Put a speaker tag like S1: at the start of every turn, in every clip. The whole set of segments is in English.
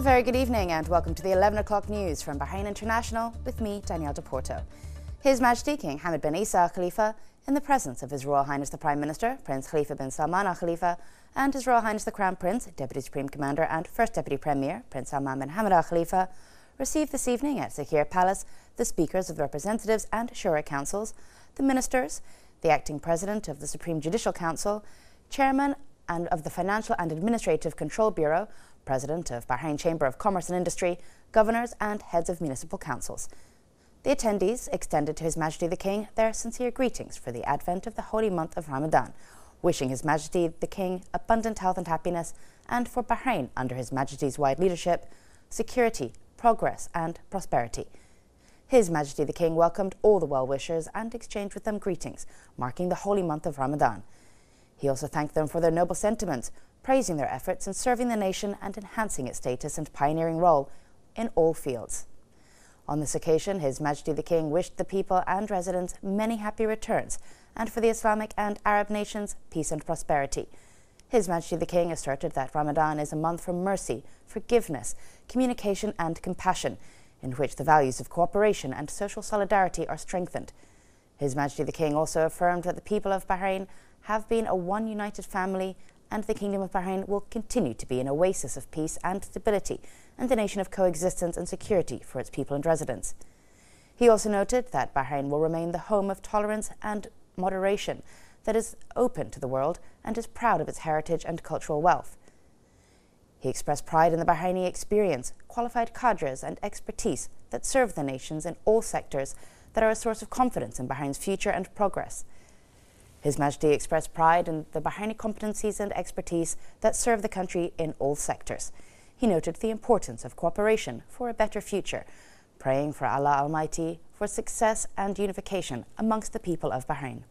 S1: A very good evening and welcome to the 11 o'clock news from Bahrain International with me, Danielle Deporto. His Majesty King Hamad bin Isa Al Khalifa, in the presence of His Royal Highness the Prime Minister, Prince Khalifa bin Salman Al Khalifa, and His Royal Highness the Crown Prince, Deputy Supreme Commander, and First Deputy Premier, Prince Salman bin Hamad Al Khalifa, received this evening at Sakhir Palace the speakers of the Representatives and Shura Councils, the ministers, the acting president of the Supreme Judicial Council, chairman and of the Financial and Administrative Control Bureau, president of Bahrain Chamber of Commerce and Industry, governors, and heads of municipal councils. The attendees extended to His Majesty the King their sincere greetings for the advent of the holy month of Ramadan, wishing His Majesty the King abundant health and happiness, and for Bahrain, under His Majesty's wide leadership, security, progress, and prosperity. His Majesty the King welcomed all the well wishers and exchanged with them greetings, marking the holy month of Ramadan. He also thanked them for their noble sentiments, praising their efforts in serving the nation and enhancing its status and pioneering role in all fields. On this occasion, His Majesty the King wished the people and residents many happy returns, and for the Islamic and Arab nations, peace and prosperity. His Majesty the King asserted that Ramadan is a month for mercy, forgiveness, communication, and compassion, in which the values of cooperation and social solidarity are strengthened. His Majesty the King also affirmed that the people of Bahrain have been a one united family and the Kingdom of Bahrain will continue to be an oasis of peace and stability and a nation of coexistence and security for its people and residents. He also noted that Bahrain will remain the home of tolerance and moderation that is open to the world and is proud of its heritage and cultural wealth. He expressed pride in the Bahraini experience, qualified cadres, and expertise that serve the nations in all sectors that are a source of confidence in Bahrain's future and progress. His Majesty expressed pride in the Bahraini competencies and expertise that serve the country in all sectors. He noted the importance of cooperation for a better future, praying for Allah Almighty for success and unification amongst the people of Bahrain.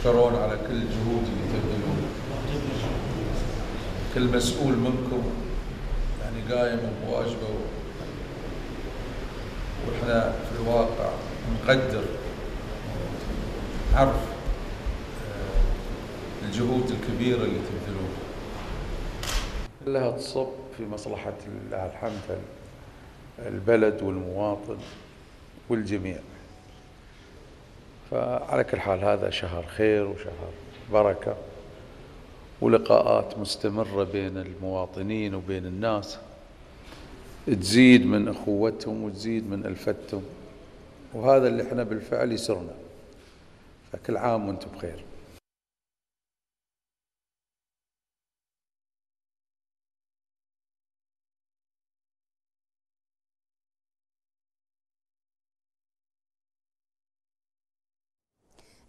S2: تشكرون على كل الجهود اللي تبذلون كل مسؤول منكم يعني قايم بواجبه. وإحنا في الواقع نقدر نعرف آه، الجهود الكبيرة اللي تبذلونها
S3: كلها تصب في مصلحة الحمد البلد والمواطن والجميع. فعلى كل حال هذا شهر خير وشهر بركة ولقاءات مستمرة بين المواطنين وبين الناس تزيد من أخوتهم وتزيد من ألفتهم وهذا اللي إحنا بالفعل يسرنا. فكل عام وأنتم بخير.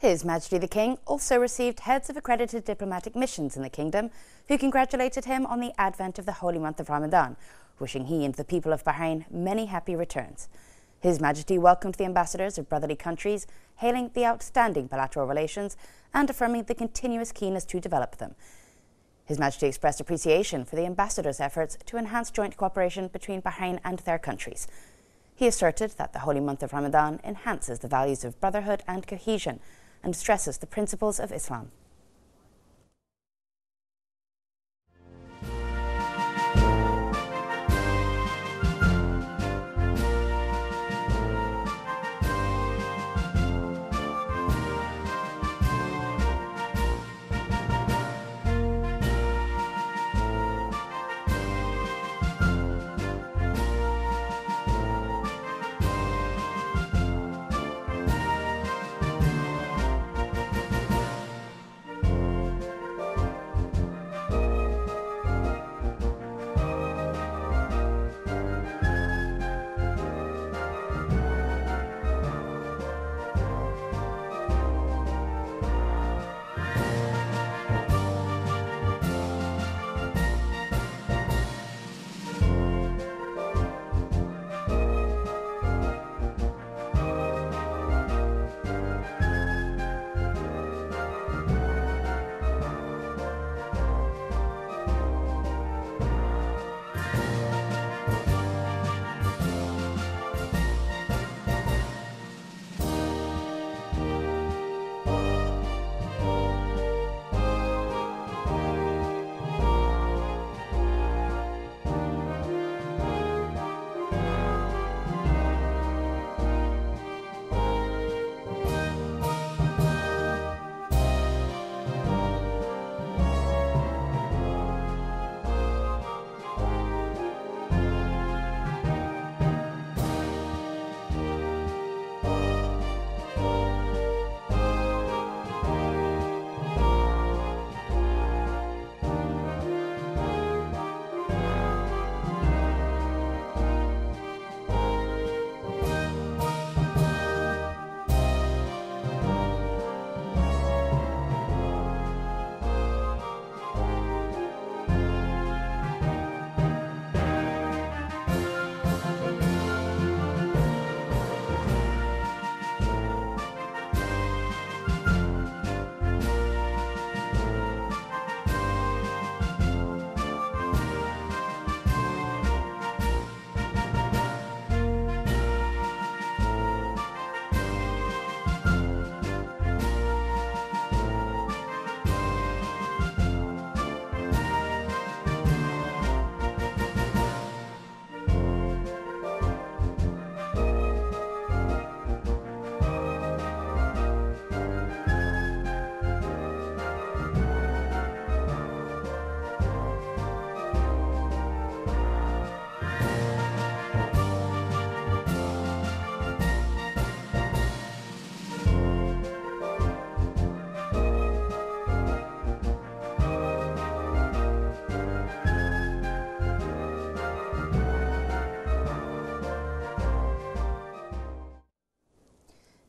S1: His Majesty the King also received heads of accredited diplomatic missions in the kingdom who congratulated him on the advent of the holy month of Ramadan, wishing he and the people of Bahrain many happy returns. His Majesty welcomed the ambassadors of brotherly countries, hailing the outstanding bilateral relations and affirming the continuous keenness to develop them. His Majesty expressed appreciation for the ambassadors' efforts to enhance joint cooperation between Bahrain and their countries. He asserted that the holy month of Ramadan enhances the values of brotherhood and cohesion and stresses the principles of Islam.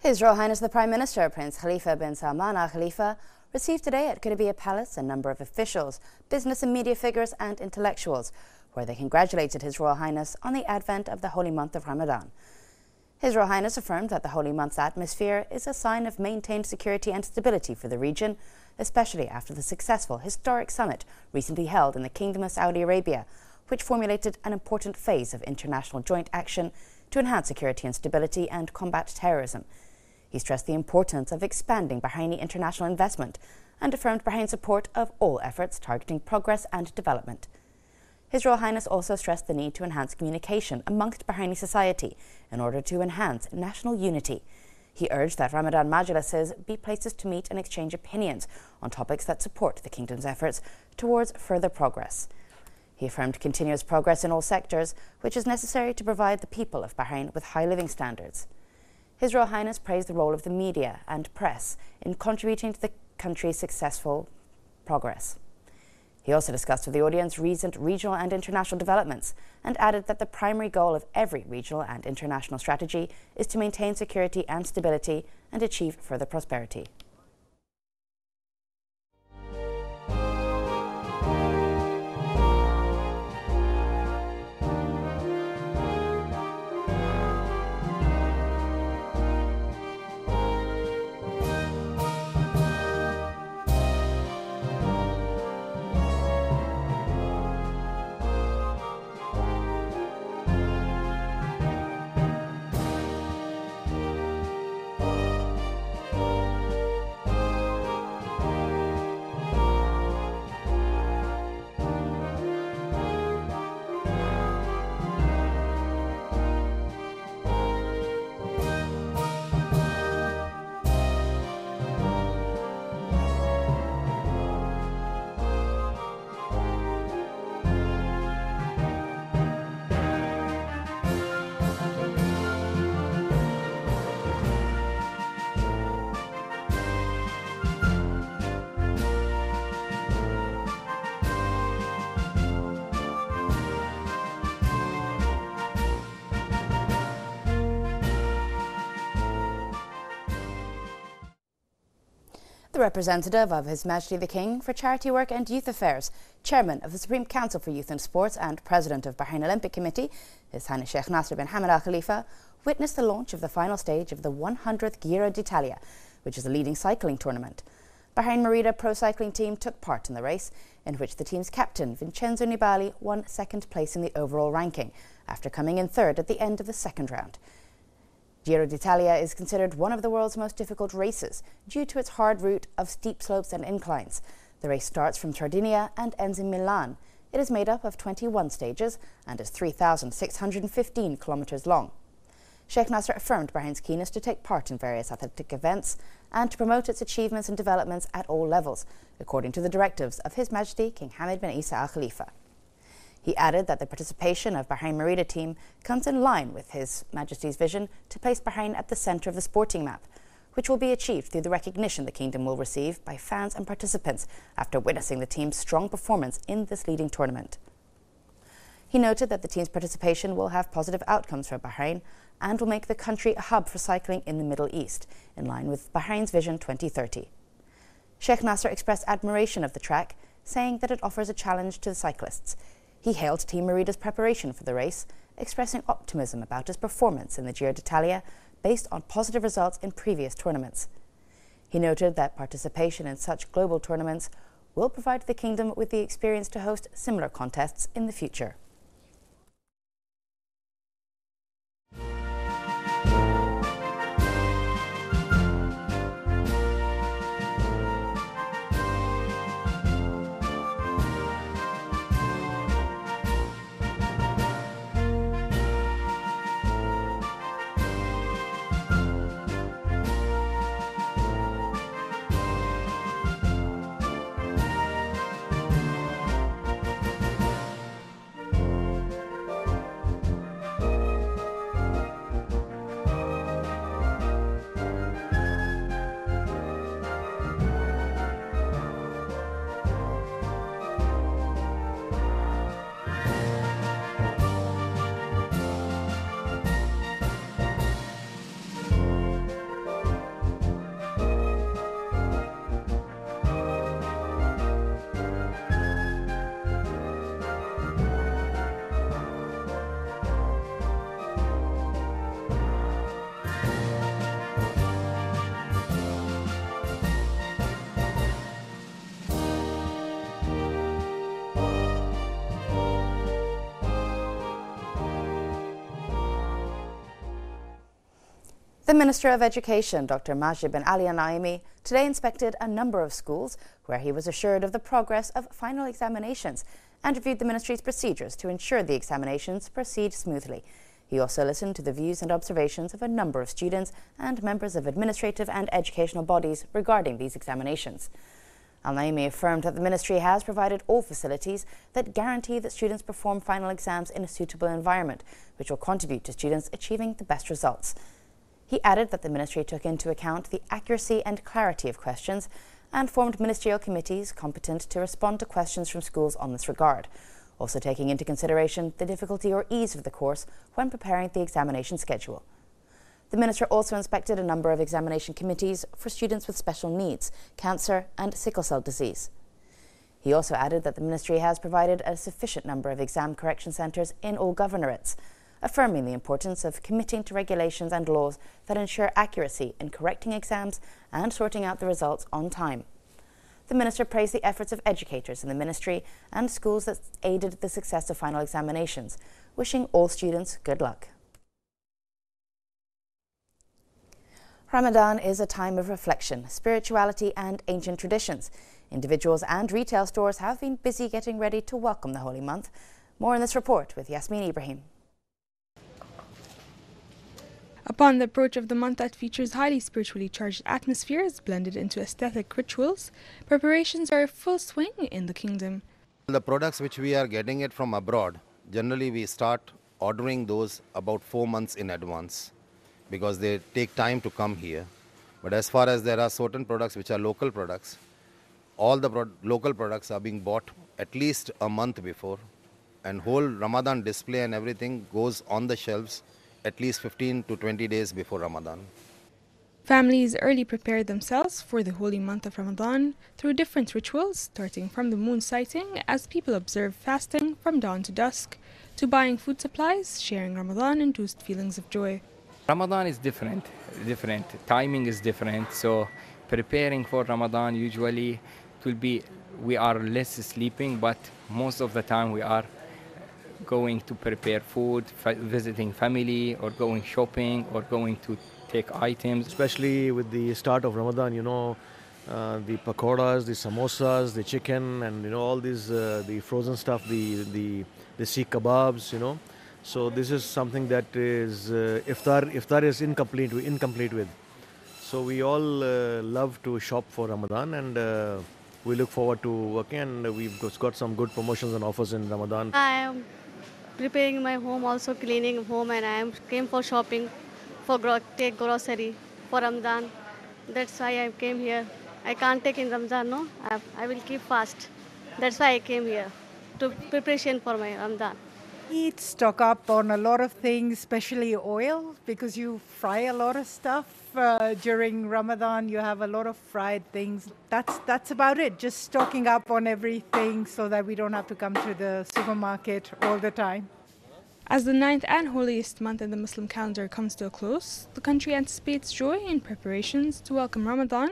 S1: His Royal Highness the Prime Minister, Prince Khalifa bin Salman Al Khalifa, received today at Qurbiya Palace a number of officials, business and media figures, and intellectuals, where they congratulated His Royal Highness on the advent of the holy month of Ramadan. His Royal Highness affirmed that the holy month's atmosphere is a sign of maintained security and stability for the region, especially after the successful historic summit recently held in the Kingdom of Saudi Arabia, which formulated an important phase of international joint action to enhance security and stability and combat terrorism. He stressed the importance of expanding Bahraini international investment and affirmed Bahrain's support of all efforts targeting progress and development. His Royal Highness also stressed the need to enhance communication amongst Bahraini society in order to enhance national unity. He urged that Ramadan majlises be places to meet and exchange opinions on topics that support the kingdom's efforts towards further progress. He affirmed continuous progress in all sectors, which is necessary to provide the people of Bahrain with high living standards. His Royal Highness praised the role of the media and press in contributing to the country's successful progress. He also discussed with the audience recent regional and international developments and added that the primary goal of every regional and international strategy is to maintain security and stability and achieve further prosperity. The representative of His Majesty the King for Charity Work and Youth Affairs, Chairman of the Supreme Council for Youth and Sports, and President of Bahrain Olympic Committee, His Highness Sheikh Nasser bin Hamad Al Khalifa, witnessed the launch of the final stage of the 100th Giro d'Italia, which is a leading cycling tournament. Bahrain Merida Pro Cycling Team took part in the race, in which the team's captain, Vincenzo Nibali, won second place in the overall ranking, after coming in third at the end of the second round. Giro d'Italia is considered one of the world's most difficult races due to its hard route of steep slopes and inclines. The race starts from Sardinia and ends in Milan. It is made up of 21 stages and is 3,615 kilometres long. Sheikh Nasser affirmed Bahrain's keenness to take part in various athletic events and to promote its achievements and developments at all levels, according to the directives of His Majesty King Hamad bin Isa Al Khalifa. He added that the participation of Bahrain Merida team comes in line with His Majesty's vision to place Bahrain at the centre of the sporting map, which will be achieved through the recognition the kingdom will receive by fans and participants after witnessing the team's strong performance in this leading tournament. He noted that the team's participation will have positive outcomes for Bahrain and will make the country a hub for cycling in the Middle East, in line with Bahrain's Vision 2030. Sheikh Nasser expressed admiration of the track, saying that it offers a challenge to the cyclists he hailed Team Merida's preparation for the race, expressing optimism about his performance in the Giro d'Italia based on positive results in previous tournaments. He noted that participation in such global tournaments will provide the kingdom with the experience to host similar contests in the future. The Minister of Education, Dr. Majid bin Ali Al Naimi, today inspected a number of schools where he was assured of the progress of final examinations and reviewed the ministry's procedures to ensure the examinations proceed smoothly. He also listened to the views and observations of a number of students and members of administrative and educational bodies regarding these examinations. Al Naimi affirmed that the ministry has provided all facilities that guarantee that students perform final exams in a suitable environment, which will contribute to students achieving the best results. He added that the ministry took into account the accuracy and clarity of questions and formed ministerial committees competent to respond to questions from schools on this regard, also taking into consideration the difficulty or ease of the course when preparing the examination schedule. The minister also inspected a number of examination committees for students with special needs, cancer, and sickle cell disease. He also added that the ministry has provided a sufficient number of exam correction centres in all governorates, affirming the importance of committing to regulations and laws that ensure accuracy in correcting exams and sorting out the results on time. The minister praised the efforts of educators in the ministry and schools that aided the success of final examinations, wishing all students good luck. Ramadan is a time of reflection, spirituality, and ancient traditions. Individuals and retail stores have been busy getting ready to welcome the holy month. More in this report with Yasmin Ibrahim.
S4: Upon the approach of the month that features highly spiritually charged atmospheres blended into aesthetic rituals, preparations are in full swing in the kingdom.
S5: The products which we are getting it from abroad, generally we start ordering those about four months in advance because they take time to come here. But as far as there are certain products which are local products, all the pro local products are being bought at least a month before and whole Ramadan display and everything goes on the shelves at least 15 to 20 days before Ramadan.
S4: Families early prepare themselves for the holy month of Ramadan through different rituals, starting from the moon sighting as people observe fasting from dawn to dusk, to buying food supplies, sharing Ramadan induced feelings of joy.
S6: Ramadan is different, different. Timing is different. So preparing for Ramadan usually it will be we are less sleeping, but most of the time we are going to prepare food, visiting family, or going shopping, or going to take items.
S7: Especially with the start of Ramadan, you know, uh, the pakoras, the samosas, the chicken, and you know all these uh, the frozen stuff, the the the seekh kebabs, you know. So this is something that is uh, iftar iftar is incomplete incomplete with. So we all uh, love to shop for Ramadan and. Uh, we look forward to working and we've got some good promotions and offers in Ramadan.
S8: I am preparing my home, also cleaning home, and I am came for shopping, for gro- take grocery for Ramadan. That's why I came here. I can't take in Ramadan, no. I, I will keep fast. That's why I came here to preparation for my Ramadan.
S9: Eat, stock up on a lot of things, especially oil, because you fry a lot of stuff uh, during Ramadan. You have a lot of fried things. That's that's about it. Just stocking up on everything so that we don't have to come to the supermarket all the time.
S4: As the ninth and holiest month in the Muslim calendar comes to a close, the country anticipates joy in preparations to welcome Ramadan,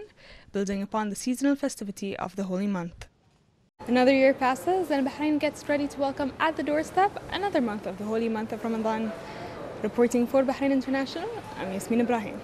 S4: building upon the seasonal festivity of the holy month. Another year passes and Bahrain gets ready to welcome at the doorstep another month of the holy month of Ramadan. Reporting for Bahrain International, I'm Yasmin Ibrahim.